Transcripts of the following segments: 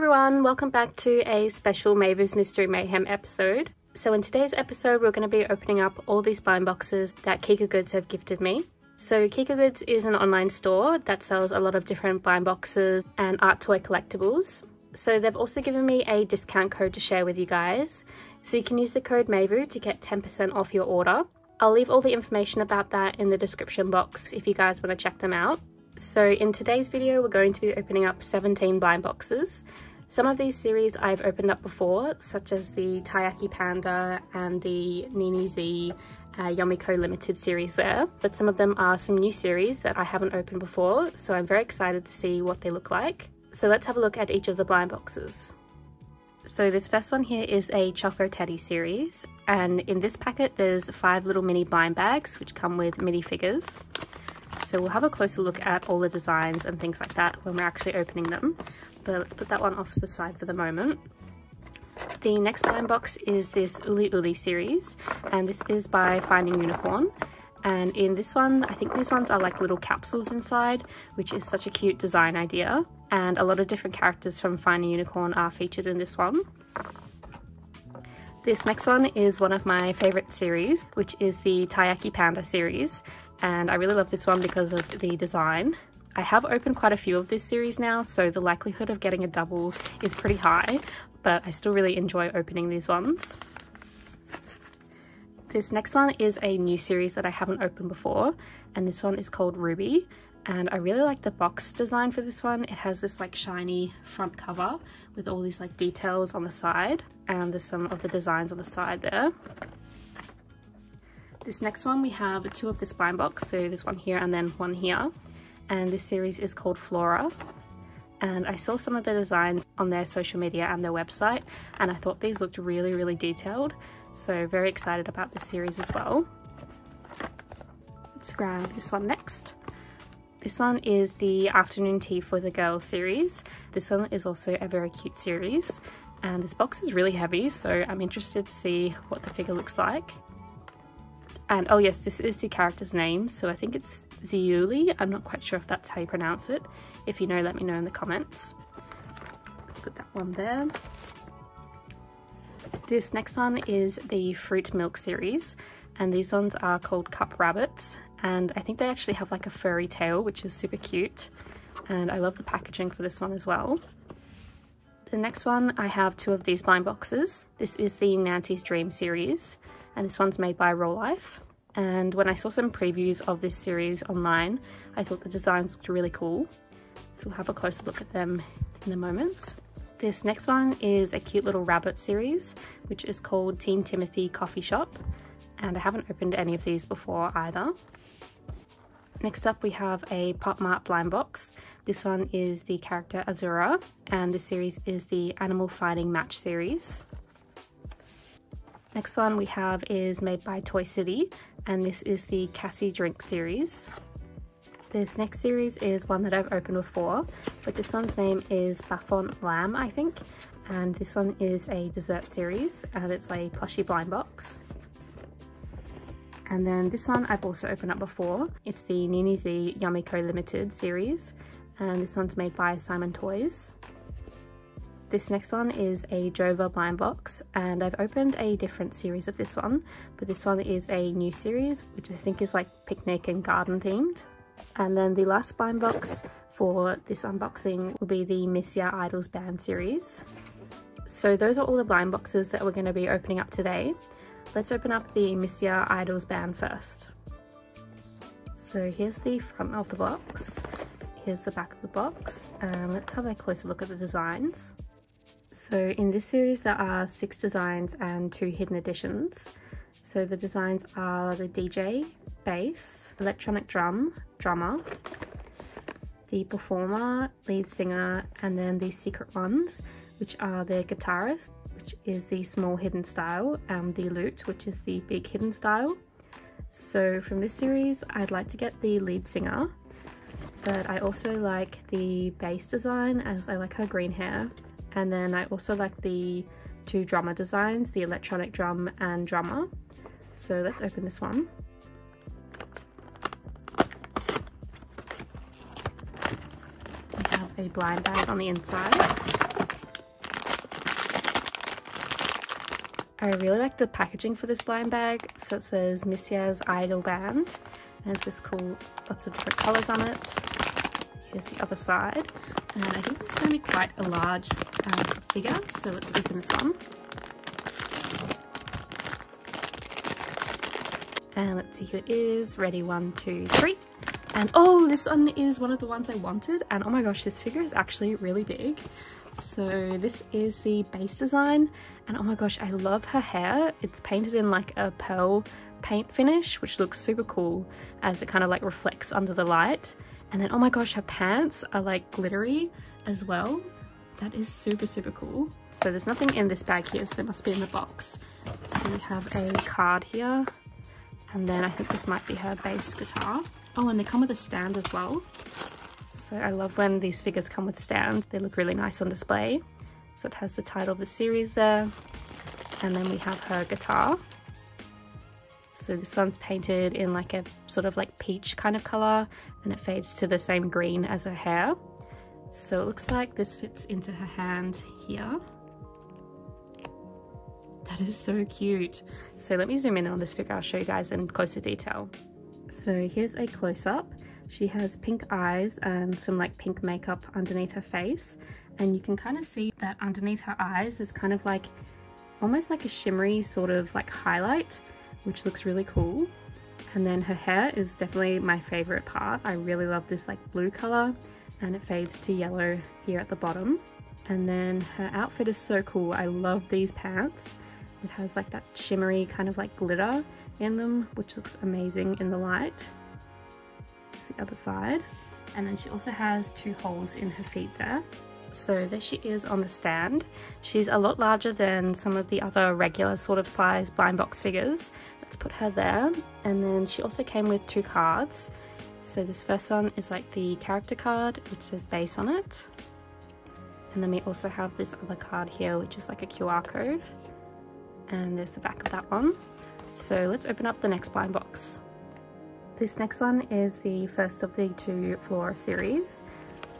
everyone, welcome back to a special Meivu's Mystery Mayhem episode. So in today's episode we're going to be opening up all these blind boxes that Kika Goods have gifted me. So Kika Goods is an online store that sells a lot of different blind boxes and art toy collectibles. So they've also given me a discount code to share with you guys. So you can use the code MEIVU to get 10% off your order. I'll leave all the information about that in the description box if you guys want to check them out. So in today's video, we're going to be opening up 17 blind boxes. Some of these series I've opened up before, such as the Taiyaki Panda and the Ninizee uh, Yumiko Limited series there, but some of them are some new series that I haven't opened before, so I'm very excited to see what they look like. So let's have a look at each of the blind boxes. So this first one here is a Choco Teddy series, and in this packet there's five little mini blind bags which come with mini figures. So we'll have a closer look at all the designs and things like that when we're actually opening them. But let's put that one off to the side for the moment. The next blind box is this Uli Uli series, and this is by Finding Unicorn. And in this one, I think these ones are like little capsules inside, which is such a cute design idea. And a lot of different characters from Finding Unicorn are featured in this one. This next one is one of my favorite series, which is the Taiyaki Panda series and I really love this one because of the design. I have opened quite a few of this series now, so the likelihood of getting a double is pretty high, but I still really enjoy opening these ones. This next one is a new series that I haven't opened before, and this one is called Ruby. And I really like the box design for this one. It has this like shiny front cover with all these like details on the side, and there's some of the designs on the side there. This next one we have two of the spine box, so this one here and then one here. And this series is called Flora. And I saw some of the designs on their social media and their website, and I thought these looked really, really detailed. So very excited about this series as well. Let's grab this one next. This one is the Afternoon Tea for the Girls series. This one is also a very cute series and this box is really heavy so I'm interested to see what the figure looks like. And oh yes, this is the character's name, so I think it's Ziuli. I'm not quite sure if that's how you pronounce it. If you know, let me know in the comments. Let's put that one there. This next one is the Fruit Milk series, and these ones are called Cup Rabbits, and I think they actually have like a furry tail, which is super cute. And I love the packaging for this one as well. The next one, I have two of these blind boxes. This is the Nancy's Dream series, and this one's made by Rolife. And when I saw some previews of this series online, I thought the designs looked really cool. So we'll have a closer look at them in a moment. This next one is a cute little rabbit series, which is called Team Timothy Coffee Shop. And I haven't opened any of these before either. Next up we have a Pop Mart blind box. This one is the character Azura and the series is the Animal Fighting Match series. Next one we have is made by Toy City and this is the Cassy Drink series. This next series is one that I've opened before, but this one's name is Baphont Lamb, I think. And this one is a dessert series and it's a plushy blind box. And then this one I've also opened up before. It's the Ninizee Yumiko Limited series. And this one's made by Simon Toys. This next one is a Jova blind box and I've opened a different series of this one, but this one is a new series, which I think is like picnic and garden themed. And then the last blind box for this unboxing will be the Misaya Idols Band series. So those are all the blind boxes that we're going to be opening up today. Let's open up the Misaya Idols band first. So here's the front of the box, here's the back of the box, and let's have a closer look at the designs. So in this series there are six designs and two hidden editions. So the designs are the DJ, bass, electronic drum, drummer, the performer, lead singer, and then the secret ones, which are the guitarist, which is the small hidden style, and the lute, which is the big hidden style. So from this series, I'd like to get the lead singer, but I also like the bass design as I like her green hair. And then I also like the two drummer designs, the electronic drum and drummer. So let's open this one. We have a blind bag on the inside. I really like the packaging for this blind bag. So it says Misaya's Idol Band. And it's this cool, lots of different colours on it. Here's the other side. And I think it's going to be quite a large uh, figure. So let's open this one. And let's see who it is. Ready, one, two, three. And oh, this one is one of the ones I wanted. And oh my gosh, this figure is actually really big. So this is the base design and oh my gosh I love her hair. It's painted in like a pearl paint finish which looks super cool as it kind of like reflects under the light and then oh my gosh her pants are like glittery as well. That is super super cool. So there's nothing in this bag here so there must be in the box. So we have a card here and then I think this might be her bass guitar. Oh and they come with a stand as well. So I love when these figures come with stands. They look really nice on display. So it has the title of the series there. And then we have her guitar. So this one's painted in like a sort of like peach kind of color and it fades to the same green as her hair. So it looks like this fits into her hand here. That is so cute. So let me zoom in on this figure. I'll show you guys in closer detail. So here's a close-up she has pink eyes and some like pink makeup underneath her face. And you can kind of see that underneath her eyes is kind of like almost like a shimmery sort of like highlight, which looks really cool. And then her hair is definitely my favorite part. I really love this like blue color and it fades to yellow here at the bottom. And then her outfit is so cool. I love these pants. It has like that shimmery kind of like glitter in them, which looks amazing in the light It's the other side. And then she also has two holes in her feet there. So there she is on the stand. She's a lot larger than some of the other regular sort of size blind box figures. Let's put her there. And then she also came with two cards. So this first one is like the character card, which says base on it. And then we also have this other card here, which is like a QR code. And there's the back of that one. So let's open up the next blind box. This next one is the first of the two Flora series.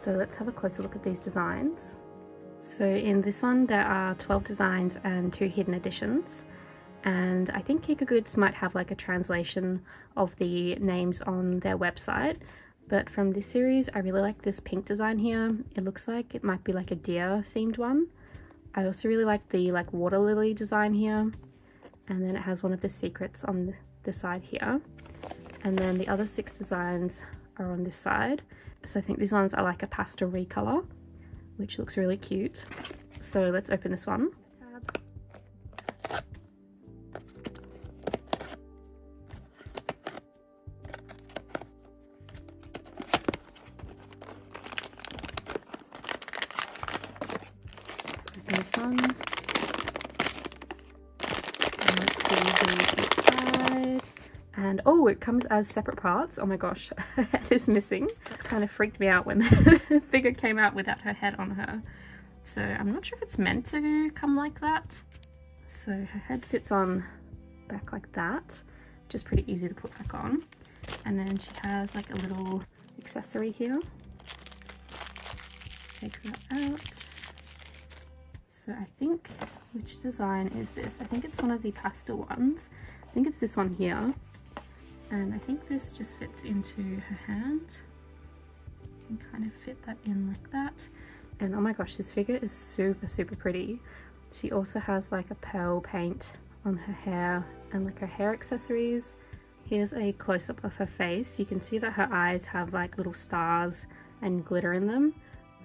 So let's have a closer look at these designs. So in this one there are 12 designs and two hidden editions and I think Kika Goods might have like a translation of the names on their website but from this series I really like this pink design here. It looks like it might be like a deer themed one. I also really like the like water lily design here and then it has one of the secrets on the side here and then the other six designs are on this side so I think these ones are like a pastel recolor which looks really cute. So let's open this one. Let's open this one. And oh it comes as separate parts. Oh my gosh head is missing. it kind of freaked me out when the figure came out without her head on her. So I'm not sure if it's meant to come like that. So her head fits on back like that just pretty easy to put back on. And then she has like a little accessory here. Take that out. So I think which design is this? I think it's one of the pastel ones. I think it's this one here. And I think this just fits into her hand and kind of fit that in like that. And oh my gosh this figure is super super pretty. She also has like a pearl paint on her hair and like her hair accessories. Here's a close-up of her face. You can see that her eyes have like little stars and glitter in them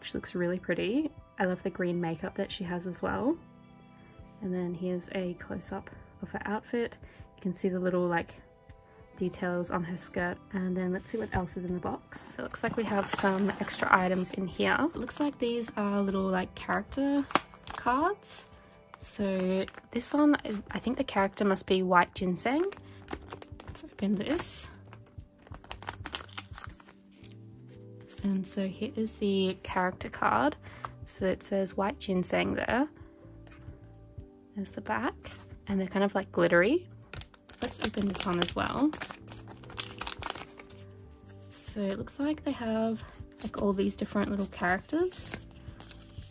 which looks really pretty. I love the green makeup that she has as well. And then here's a close-up of her outfit. You can see the little like details on her skirt. And then let's see what else is in the box. So it looks like we have some extra items in here. It looks like these are little like character cards. So this one i think the character must be white ginseng. Let's open this. And so here is the character card. So it says white ginseng there. There's the back. And they're kind of like glittery let's open this one as well. So it looks like they have like all these different little characters.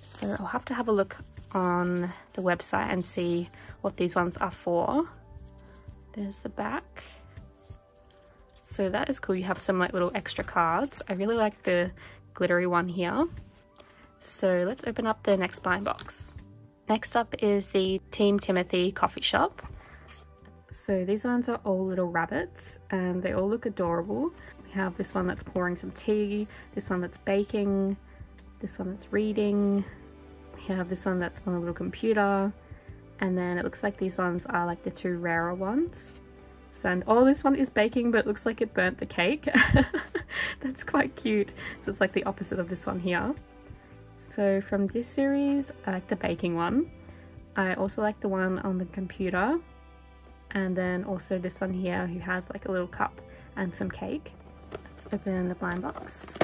So I'll have to have a look on the website and see what these ones are for. There's the back. So that is cool. You have some like little extra cards. I really like the glittery one here. So let's open up the next blind box. Next up is the Team Timothy coffee shop. So these ones are all little rabbits and they all look adorable. We have this one that's pouring some tea, this one that's baking, this one that's reading, we have this one that's on a little computer, and then it looks like these ones are like the two rarer ones. So, and oh, this one is baking, but it looks like it burnt the cake. that's quite cute. So it's like the opposite of this one here. So from this series, I like the baking one. I also like the one on the computer. And then also this one here who has like a little cup and some cake. Let's open the blind box.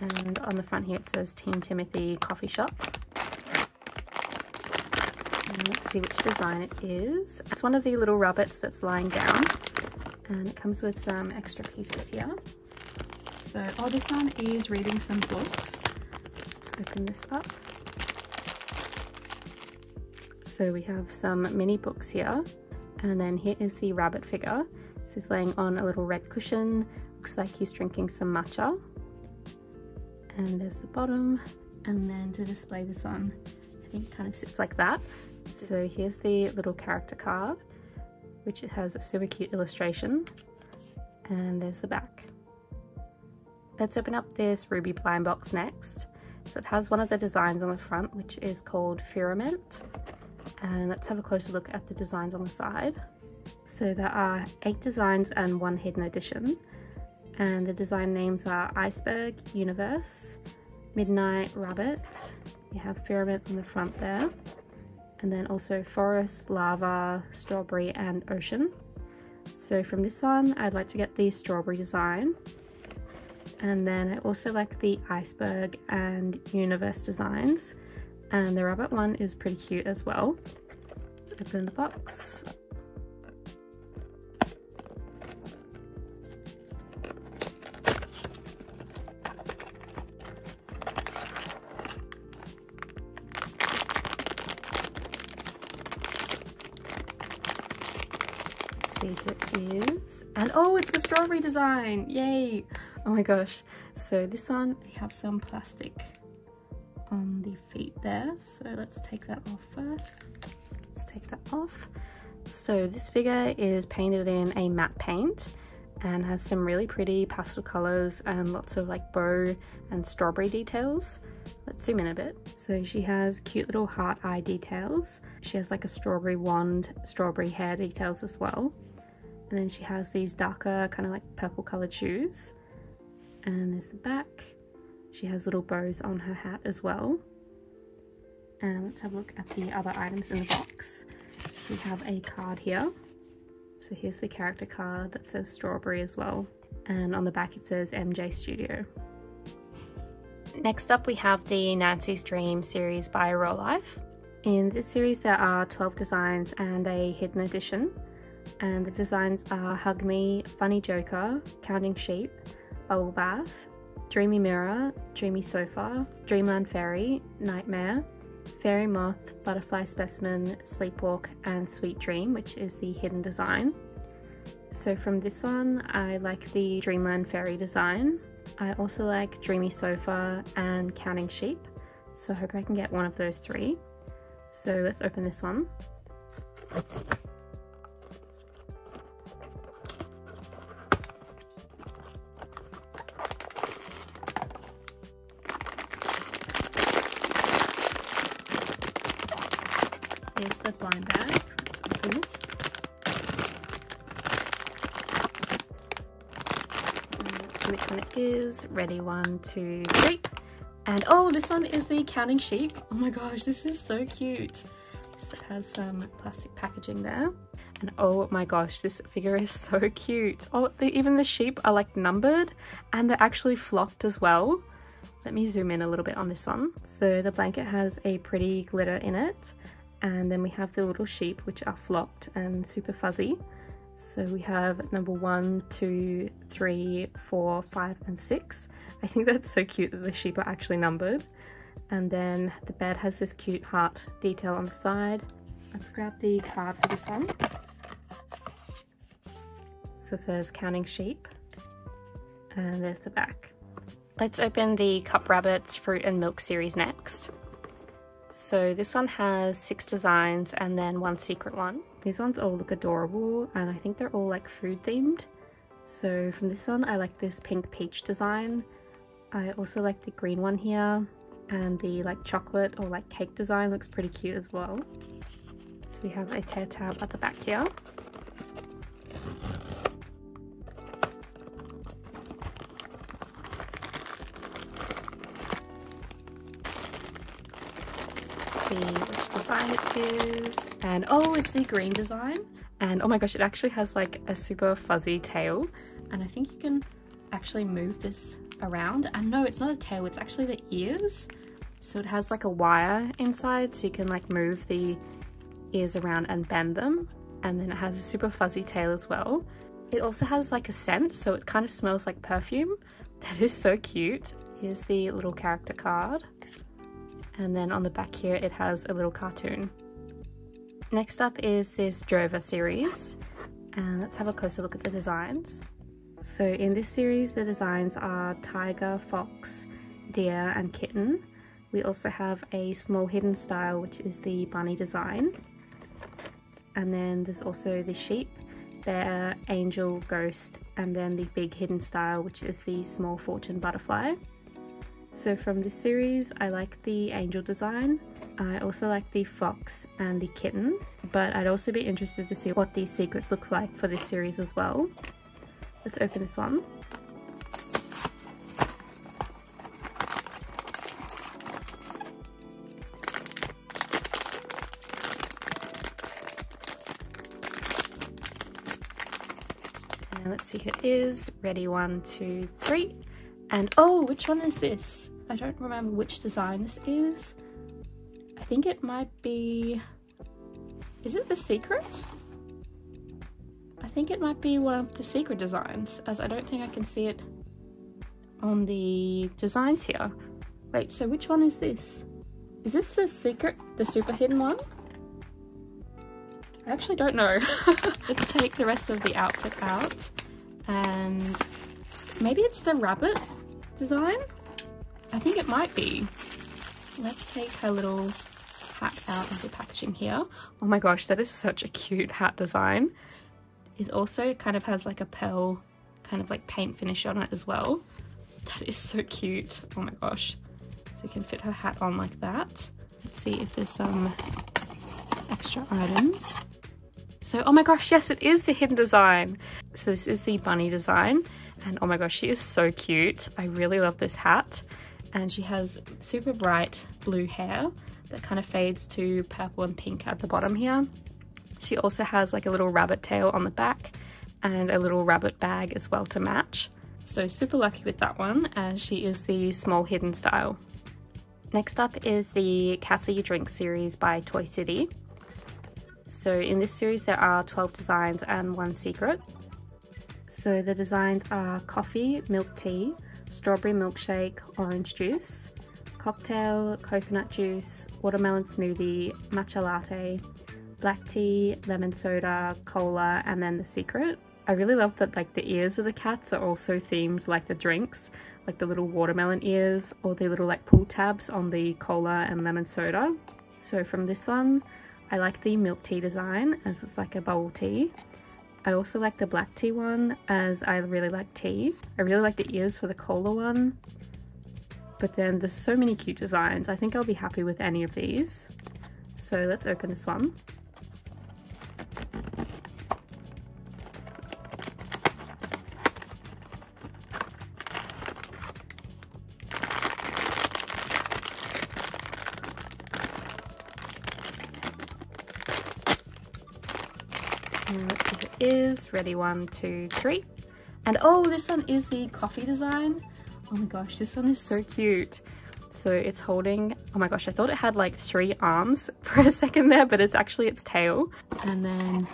and on the front here it says Team Timothy Coffee Shop. See which design it is. It's one of the little rabbits that's lying down and it comes with some extra pieces here. So, oh this one is reading some books. Let's open this up. So we have some mini books here and then here is the rabbit figure. So he's laying on a little red cushion. Looks like he's drinking some matcha and there's the bottom and then to display this on I think kind of sits like that so here's the little character card which has a super cute illustration. And there's the back. Let's open up this ruby blind box next. So it has one of the designs on the front which is called Firmament. And let's have a closer look at the designs on the side. So there are eight designs and one hidden edition. And the design names are Iceberg, Universe, Midnight Rabbit, you have Firmament on the front there, and then also Forest, Lava, Strawberry and Ocean. So from this one, I'd like to get the strawberry design. And then I also like the iceberg and universe designs. And the rabbit one is pretty cute as well. Let's open the box. Oh, it's the strawberry design. Yay. Oh my gosh. So this one, we have some plastic on the feet there. So let's take that off first. Let's take that off. So this figure is painted in a matte paint and has some really pretty pastel colors and lots of like bow and strawberry details. Let's zoom in a bit. So she has cute little heart eye details. She has like a strawberry wand, strawberry hair details as well. And then she has these darker kind of like purple colored shoes. And there's the back. She has little bows on her hat as well. And let's have a look at the other items in the box. So we have a card here. So here's the character card that says strawberry as well. And on the back it says MJ Studio. Next up we have the Nancy's Dream series by Rolife. In this series there are 12 designs and a hidden edition and the designs are Hug Me, Funny Joker, Counting Sheep, Bubble Bath, Dreamy Mirror, Dreamy Sofa, Dreamland Fairy, Nightmare, Fairy Moth, Butterfly Specimen, Sleepwalk and Sweet Dream which is the hidden design. So from this one I like the Dreamland Fairy design. I also like Dreamy Sofa and Counting Sheep so I hope I can get one of those three. So let's open this one. Ready, one, two, three. And oh, this one is the counting sheep. Oh my gosh, this is so cute. So it has some plastic packaging there. And oh my gosh, this figure is so cute. Oh, the, even the sheep are like numbered and they're actually flocked as well. Let me zoom in a little bit on this one. So the blanket has a pretty glitter in it And then we have the little sheep, which are flocked and super fuzzy. So we have number one, two, three, four, five, and six. I think that's so cute that the sheep are actually numbered. And then the bed has this cute heart detail on the side. Let's grab the card for this one. So it says counting sheep. And there's the back. Let's open the Cup Rabbits Fruit and Milk series next. So this one has six designs and then one secret one. These ones all look adorable and I think they're all like food themed. So from this one I like this pink peach design. I also like the green one here and the like chocolate or like cake design looks pretty cute as well. So we have a tear tab at the back here. which design it is. And oh, it's the green design. And oh my gosh, it actually has like a super fuzzy tail. And I think you can actually move this around. And no, it's not a tail, it's actually the ears. So it has like a wire inside so you can like move the ears around and bend them. And then it has a super fuzzy tail as well. It also has like a scent, so it kind of smells like perfume. That is so cute. Here's the little character card and then on the back here it has a little cartoon. Next up is this Drover series and let's have a closer look at the designs. So in this series the designs are tiger, fox, deer and kitten. We also have a small hidden style which is the bunny design and then there's also the sheep, bear, angel, ghost and then the big hidden style which is the small fortune butterfly. So from this series, I like the angel design. I also like the fox and the kitten, but I'd also be interested to see what these secrets look like for this series as well. Let's open this one. And let's see who it is. Ready, one, two, three. And oh, which one is this? I don't remember which design this is. I think it might be... Is it The Secret? I think it might be one of the secret designs, as I don't think I can see it on the designs here. Wait, so which one is this? Is this the secret, the super hidden one? I actually don't know. Let's take the rest of the outfit out and maybe it's the rabbit design? I think it might be. Let's take her little hat out of the packaging here. Oh my gosh, that is such a cute hat design. It also kind of has like a pearl kind of like paint finish on it as well. That is so cute. Oh my gosh. So you can fit her hat on like that. Let's see if there's some extra items. So, oh my gosh, yes, it is the hidden design. So this is the bunny design. And oh my gosh, she is so cute. I really love this hat. And she has super bright blue hair that kind of fades to purple and pink at the bottom here. She also has like a little rabbit tail on the back and a little rabbit bag as well to match. So super lucky with that one as she is the small hidden style. Next up is the Cassy Drink series by Toy City. So in this series there are 12 designs and one secret. So the designs are coffee, milk tea, strawberry milkshake, orange juice, cocktail, coconut juice, watermelon smoothie, matcha latte, black tea, lemon soda, cola, and then the secret. I really love that like the ears of the cats are also themed like the drinks, like the little watermelon ears or the little like pull tabs on the cola and lemon soda. So from this one, I like the milk tea design as it's like a bubble tea. I also like the black tea one as I really like tea. I really like the ears for the cola one. But then there's so many cute designs. I think I'll be happy with any of these. So let's open this one. Ready, one, two, three. And oh, this one is the coffee design. Oh my gosh, this one is so cute. So it's holding, oh my gosh, I thought it had like three arms for a second there, but it's actually its tail. And then,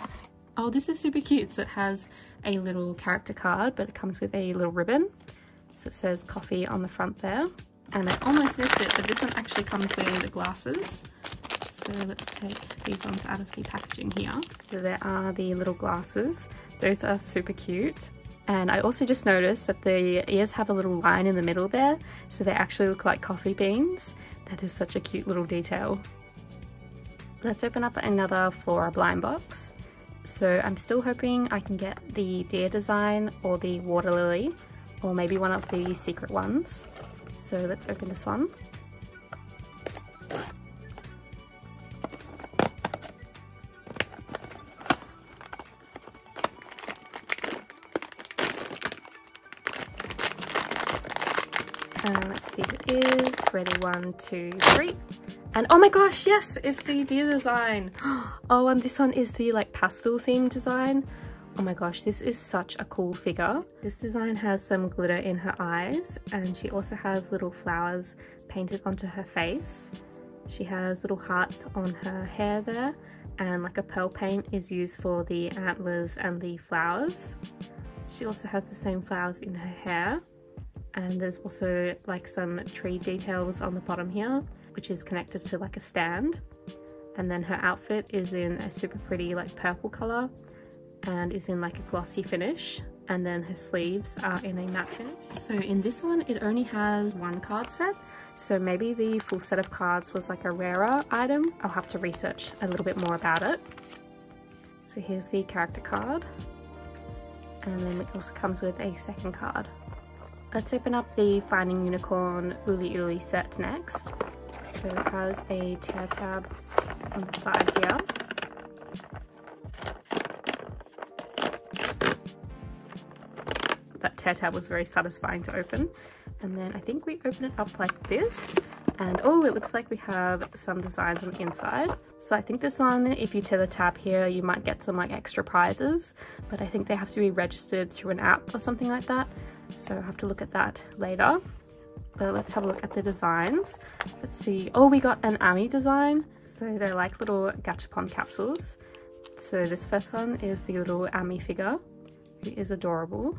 oh, this is super cute. So it has a little character card, but it comes with a little ribbon. So it says coffee on the front there. And I almost missed it, but this one actually comes with the glasses. So let's take these ones out of the packaging here. So there are the little glasses. Those are super cute. And I also just noticed that the ears have a little line in the middle there, so they actually look like coffee beans. That is such a cute little detail. Let's open up another Flora blind box. So I'm still hoping I can get the deer design or the water lily, or maybe one of the secret ones. So let's open this one. One, two, three. And oh my gosh, yes, it's the deer design. Oh, and this one is the like pastel theme design. Oh my gosh, this is such a cool figure. This design has some glitter in her eyes and she also has little flowers painted onto her face. She has little hearts on her hair there and like a pearl paint is used for the antlers and the flowers. She also has the same flowers in her hair and there's also like some tree details on the bottom here which is connected to like a stand and then her outfit is in a super pretty like purple color and is in like a glossy finish and then her sleeves are in a matte finish. So in this one it only has one card set so maybe the full set of cards was like a rarer item. I'll have to research a little bit more about it. So here's the character card and then it also comes with a second card. Let's open up the Finding Unicorn Uli Uli set next. So it has a tear tab on the side here. That tear tab was very satisfying to open. And then I think we open it up like this. And oh, it looks like we have some designs on the inside. So I think this one, if you tear the tab here, you might get some like extra prizes, but I think they have to be registered through an app or something like that so I'll have to look at that later. But let's have a look at the designs. Let's see. Oh we got an Ami design. So they're like little gachapon capsules. So this first one is the little Ami figure. Who is adorable.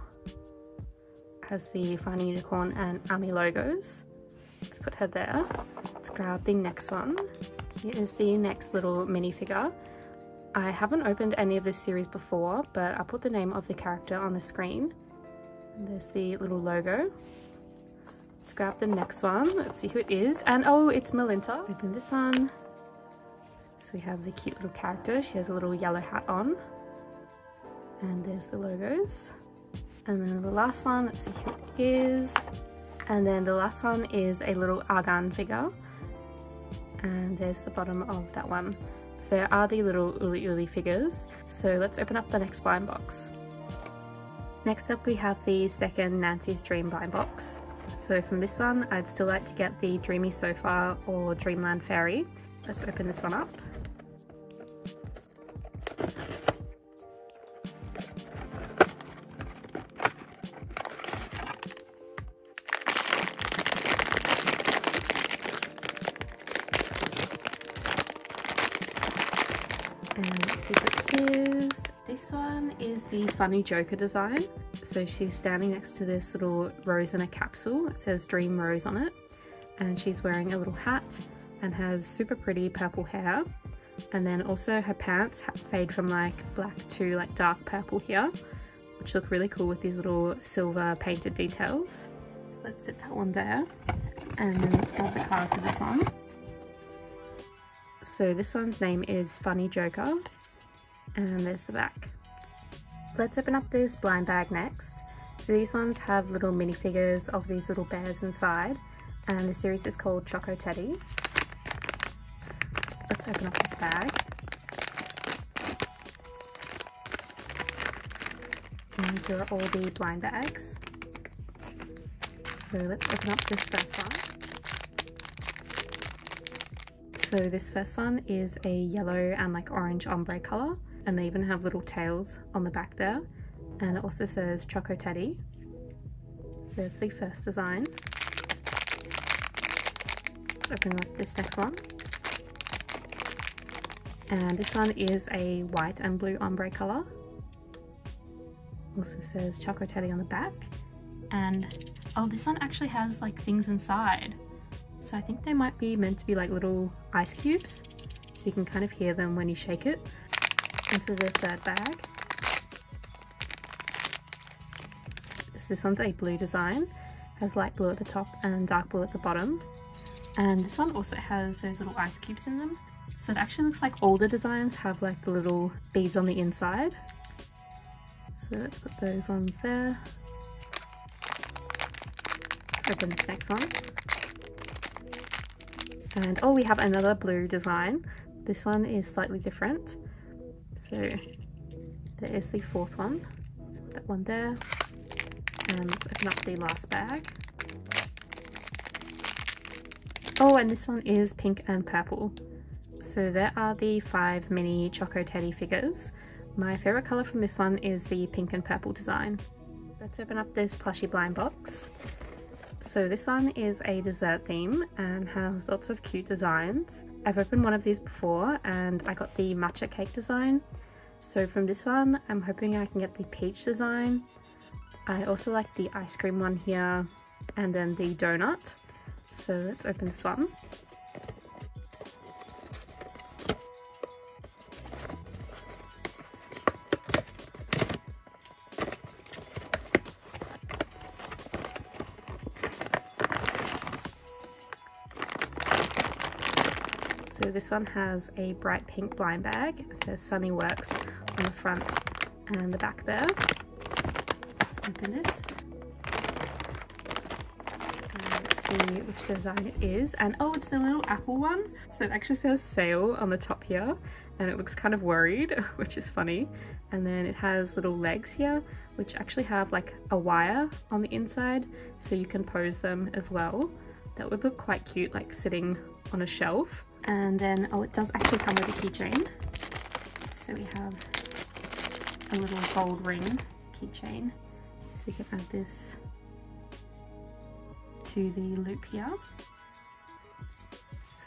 Has the Finding Unicorn and Ami logos. Let's put her there. Let's grab the next one. Here is the next little minifigure I haven't opened any of this series before but I'll put the name of the character on the screen there's the little logo. Let's grab the next one. Let's see who it is. And oh, it's Melinda. Open this one. So we have the cute little character. She has a little yellow hat on. And there's the logos. And then the last one, let's see who it is. And then the last one is a little Argan figure. And there's the bottom of that one. So there are the little Uli Uli figures. So let's open up the next blind box. Next up we have the second Nancy's Dream blind box. So from this one, I'd still like to get the Dreamy Sofa or Dreamland Fairy. Let's open this one up. Funny Joker design. So she's standing next to this little rose in a capsule. It says Dream Rose on it. And she's wearing a little hat and has super pretty purple hair. And then also her pants fade from like black to like dark purple here, which look really cool with these little silver painted details. So let's sit that one there. And then let's grab the card for this one. So this one's name is Funny Joker and there's the back. Let's open up this blind bag next. So these ones have little minifigures of these little bears inside and the series is called Choco Teddy. Let's open up this bag. And here are all the blind bags. So let's open up this first one. So this first one is a yellow and like orange ombre colour and they even have little tails on the back there and it also says Choco Teddy. There's the first design. let's open up this next one. And this one is a white and blue ombre color. Also says Choco Teddy on the back. And oh, this one actually has like things inside. So I think they might be meant to be like little ice cubes. So you can kind of hear them when you shake it. Is the third bag. So this one's a blue design. Has light blue at the top and dark blue at the bottom. And this one also has those little ice cubes in them. So it actually looks like all the designs have like the little beads on the inside. So let's put those ones there. Let's open this next one. And oh, we have another blue design. This one is slightly different. So there is the fourth one. Let's put that one there. And let's open up the last bag. Oh, and this one is pink and purple. So there are the five mini Choco Teddy figures. My favourite colour from this one is the pink and purple design. Let's open up this plushie blind box. So this one is a dessert theme and has lots of cute designs. I've opened one of these before and I got the matcha cake design. So from this one, I'm hoping I can get the peach design. I also like the ice cream one here and then the donut. So let's open this one. This one has a bright pink blind bag. It says Sunny Works on the front and the back there. Let's open this. See which design it is. And oh, it's the little apple one. So it actually says sale on the top here and it looks kind of worried, which is funny. And then it has little legs here, which actually have like a wire on the inside so you can pose them as well. That would look quite cute, like sitting on a shelf. And then, oh, it does actually come with a keychain. So we have a little gold ring keychain. So we can add this to the loop here.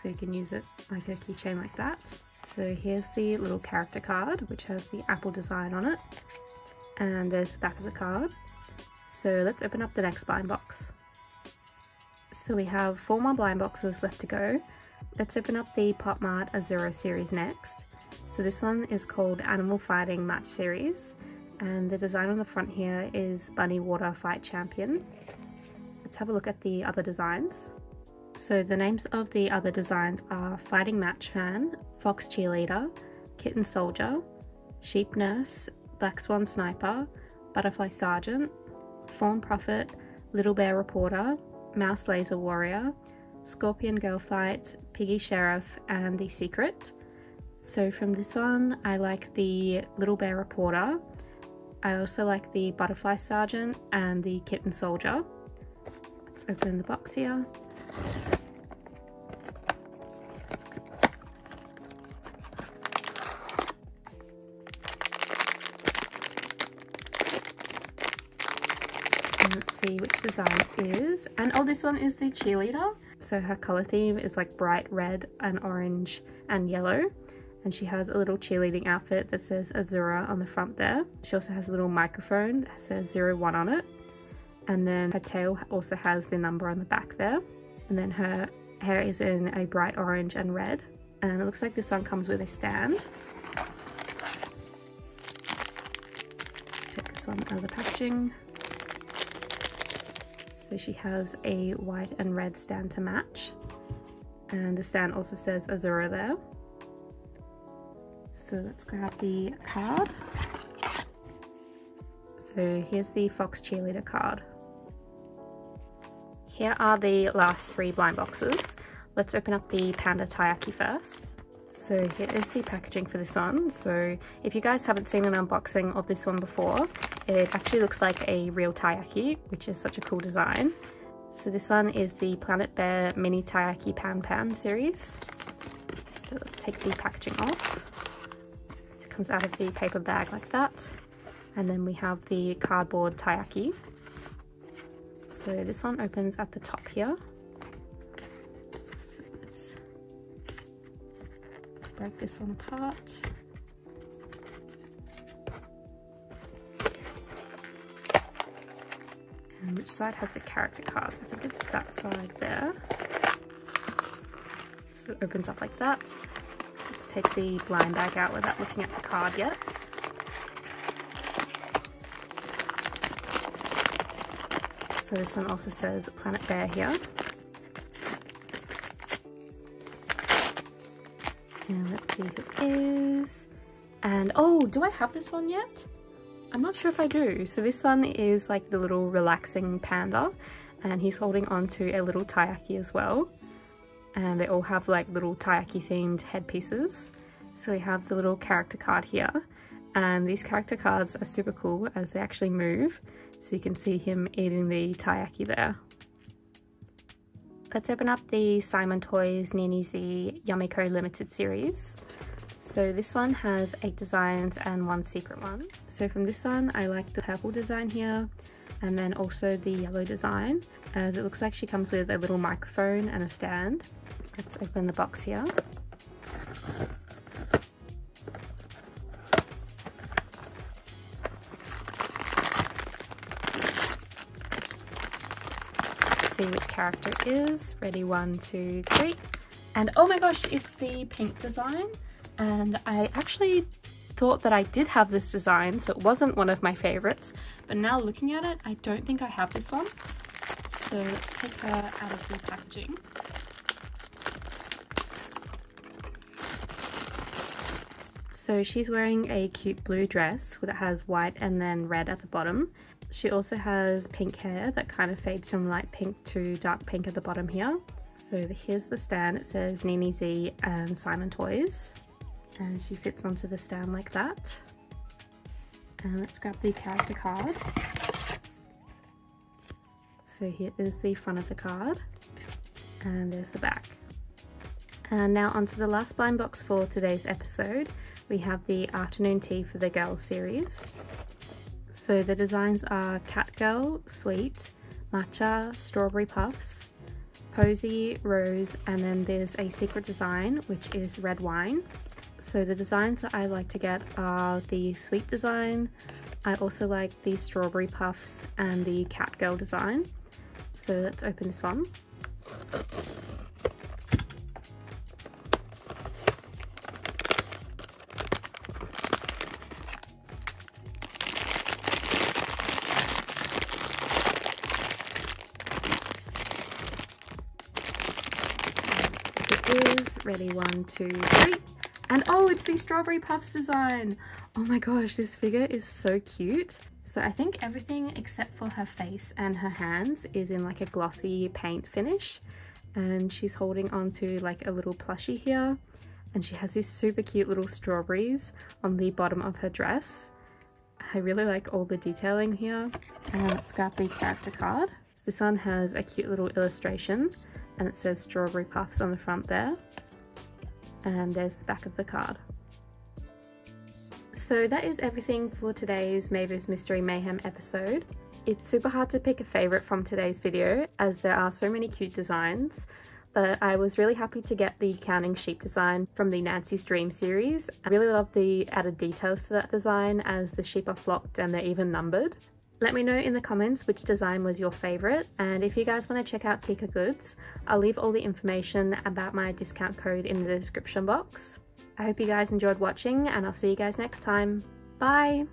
So you can use it like a keychain like that. So here's the little character card, which has the apple design on it. And there's the back of the card. So let's open up the next blind box. So we have four more blind boxes left to go. Let's open up the Pop Mart series next. So this one is called Animal Fighting Match Series and the design on the front here is Bunny Water Fight Champion. Let's have a look at the other designs. So the names of the other designs are Fighting Match Fan, Fox Cheerleader, Kitten Soldier, Sheep Nurse, Black Swan Sniper, Butterfly Sergeant, Fawn Prophet, Little Bear Reporter, Mouse Laser Warrior, Scorpion Girl Fight, Piggy Sheriff, and The Secret. So from this one, I like the Little Bear Reporter. I also like the Butterfly Sergeant and the Kitten Soldier. Let's open the box here. Design is. And oh, this one is the cheerleader. So her color theme is like bright red and orange and yellow. And she has a little cheerleading outfit that says Azura on the front there. She also has a little microphone that says 01 on it. And then her tail also has the number on the back there. And then her hair is in a bright orange and red. And it looks like this one comes with a stand. Let's take this one out of the packaging. So she has a white and red stand to match. And the stand also says Azura there. So let's grab the card. So here's the Fox Cheerleader card. Here are the last three blind boxes. Let's open up the Panda Taiyaki first. So here is the packaging for this one. So if you guys haven't seen an unboxing of this one before, it actually looks like a real taiyaki, which is such a cool design. So this one is the Planet Bear Mini Taiyaki Pan Pan series. So let's take the packaging off. So it comes out of the paper bag like that. And then we have the cardboard taiyaki. So this one opens at the top here. Break this one apart. And which side has the character cards? I think it's that side there. So it opens up like that. Let's take the blind bag out without looking at the card yet. So this one also says Planet Bear here. And let's see who it is. And oh, do I have this one yet? I'm not sure if I do. So this one is like the little relaxing panda and he's holding on to a little taiyaki as well. And they all have like little taiyaki themed headpieces. So we have the little character card here and these character cards are super cool as they actually move so you can see him eating the taiyaki there. Let's open up the Simon Toys Ninizee Yumiko Limited series. So this one has eight designs and one secret one. So from this one, I like the purple design here and then also the yellow design as it looks like she comes with a little microphone and a stand. Let's open the box here. Character is. Ready, one, two, three. And oh my gosh, it's the pink design. And I actually thought that I did have this design, so it wasn't one of my favorites. But now looking at it, I don't think I have this one. So let's take her out of the packaging. So she's wearing a cute blue dress that has white and then red at the bottom. She also has pink hair that kind of fades from light pink to dark pink at the bottom here. So here's the stand. It says Ninizee and Simon Toys. And she fits onto the stand like that. And let's grab the character card. So here is the front of the card. And there's the back. And now onto the last blind box for today's episode. We have the Afternoon Tea for the Girls series. So the designs are Catgirl, Sweet, Matcha, Strawberry Puffs, Posy, Rose, and then there's a secret design which is Red Wine. So the designs that I like to get are the Sweet design, I also like the Strawberry Puffs and the Catgirl design. So let's open this one. Ready, one, two, three. And oh, it's the Strawberry Puffs design. Oh my gosh, this figure is so cute. So I think everything except for her face and her hands is in like a glossy paint finish. And she's holding onto like a little plushie here. And she has these super cute little strawberries on the bottom of her dress. I really like all the detailing here. And let's grab the character card. So this one has a cute little illustration and it says strawberry puffs on the front there and there's the back of the card. So that is everything for today's Meivu's Mystery Mayhem episode. It's super hard to pick a favourite from today's video as there are so many cute designs but I was really happy to get the counting sheep design from the Nanci's Dream series. I really love the added details to that design as the sheep are flocked and they're even numbered. Let me know in the comments which design was your favourite and if you guys want to check out Kika Goods, I'll leave all the information about my discount code in the description box. I hope you guys enjoyed watching and I'll see you guys next time. Bye!